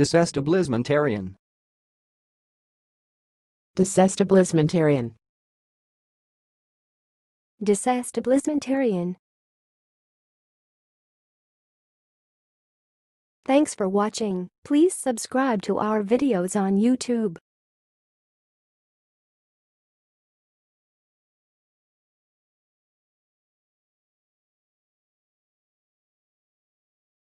Desestabilismentarian. Desestabilismentarian. Desestabilismentarian. Thanks for watching. Please subscribe to our videos on YouTube.